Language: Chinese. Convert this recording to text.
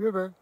日本。